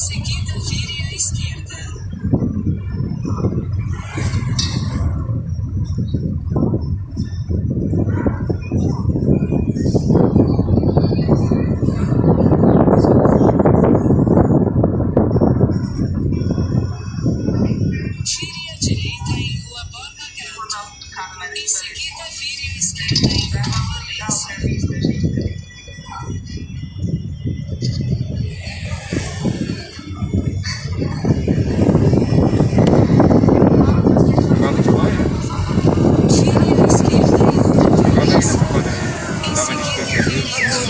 seguida, vire à esquerda. Gire à direita em Rua Borba Gato. Em seguida, vire à esquerda em Rua Valência. Quando de banho? Gire à esquerda em Rua Quando aí Valência. nessa quando Em dava de seguida, esquecer.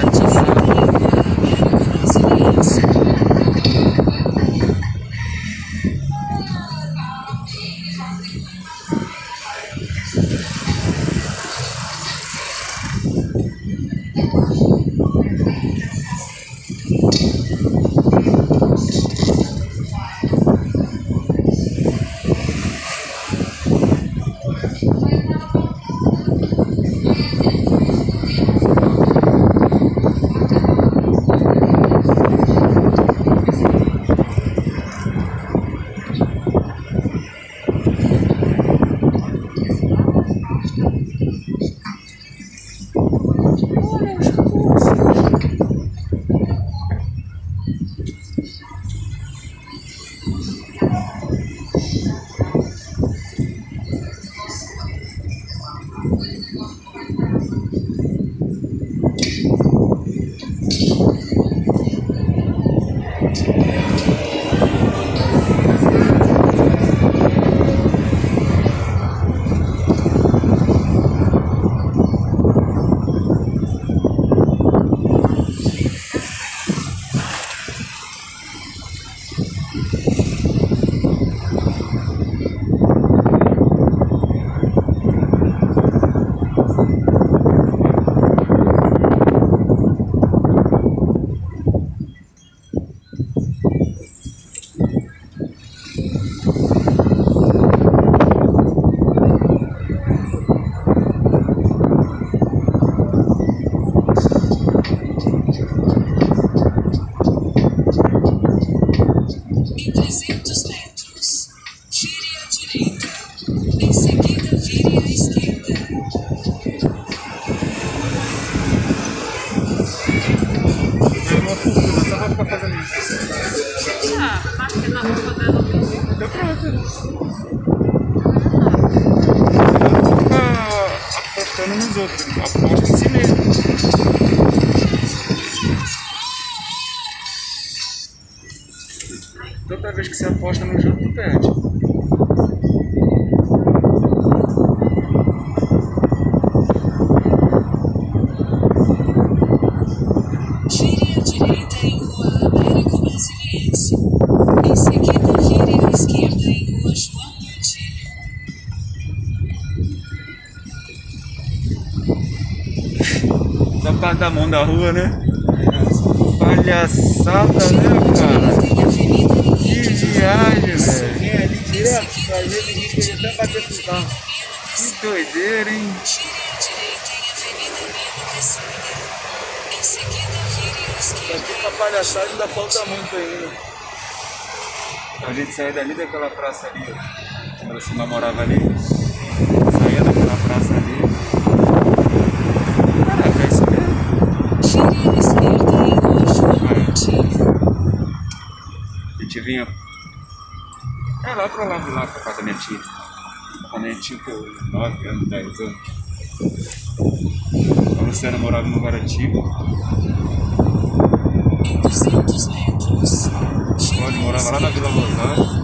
Toda vez que você aposta no jogo, tu perde. Gire à direita em Rua Américo Brasiliense. Em seguida, vire à esquerda em Rua João Martini. Só parte da mão da rua, né? Palhaçada, Gire né, cara? Viagem, velho. Vem ali direto, vai ver que diz que ele até bater com o carro. Que doideira, hein? Daqui pra palhaçada ainda falta muito ainda. A gente saía dali daquela praça ali, ó. Quando ela se namorava ali. Saía daquela praça ali. Caraca, é isso mesmo. Gire à esquerda em João Martini. A gente vinha. É lá pra lá, de lá, pra casa da minha tia. A gente tinha que 9 anos, 10 anos. A Luciana morava no Guaratiba. Em 200 metros. À morava lá na Vila esquerda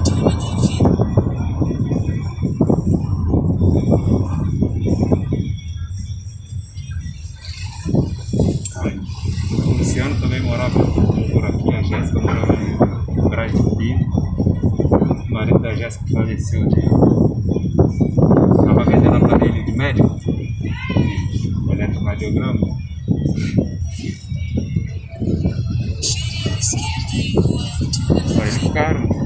Só eles.